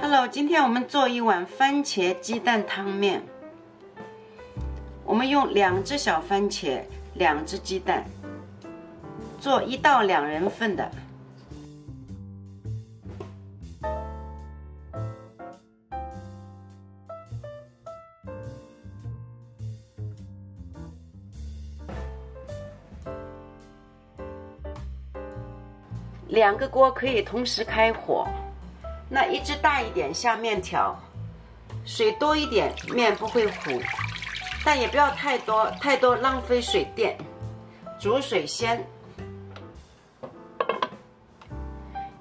Hello，今天我们做一碗番茄鸡蛋汤面。我们用两只小番茄，两只鸡蛋，做一到两人份的。两个锅可以同时开火。那一只大一点，下面条，水多一点，面不会糊，但也不要太多，太多浪费水电。煮水先，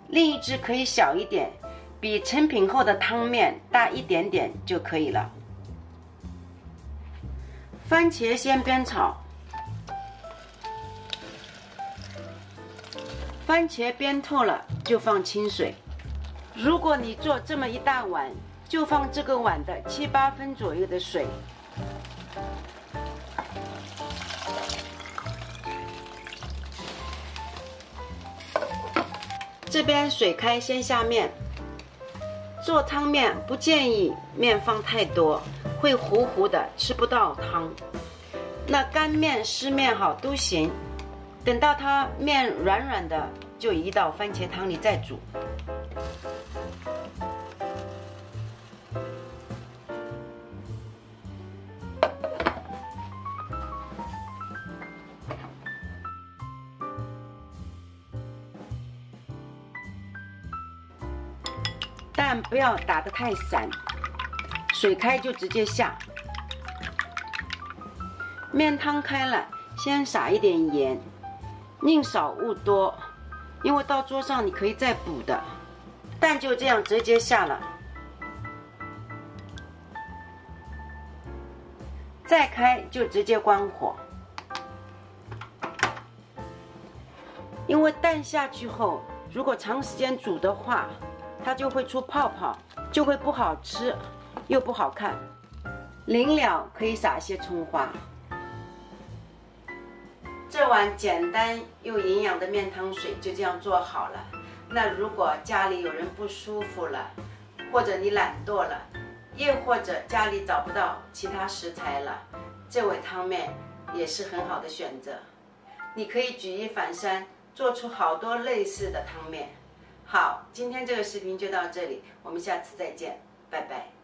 另一只可以小一点，比成品后的汤面大一点点就可以了。番茄先煸炒，番茄煸透了就放清水。如果你做这么一大碗，就放这个碗的七八分左右的水。这边水开，先下面。做汤面不建议面放太多，会糊糊的，吃不到汤。那干面、湿面好都行。等到它面软软的，就移到番茄汤里再煮。蛋不要打得太散，水开就直接下。面汤开了，先撒一点盐，宁少勿多，因为到桌上你可以再补的。蛋就这样直接下了，再开就直接关火，因为蛋下去后，如果长时间煮的话。它就会出泡泡，就会不好吃，又不好看。临了可以撒些葱花。这碗简单又营养的面汤水就这样做好了。那如果家里有人不舒服了，或者你懒惰了，又或者家里找不到其他食材了，这碗汤面也是很好的选择。你可以举一反三，做出好多类似的汤面。好，今天这个视频就到这里，我们下次再见，拜拜。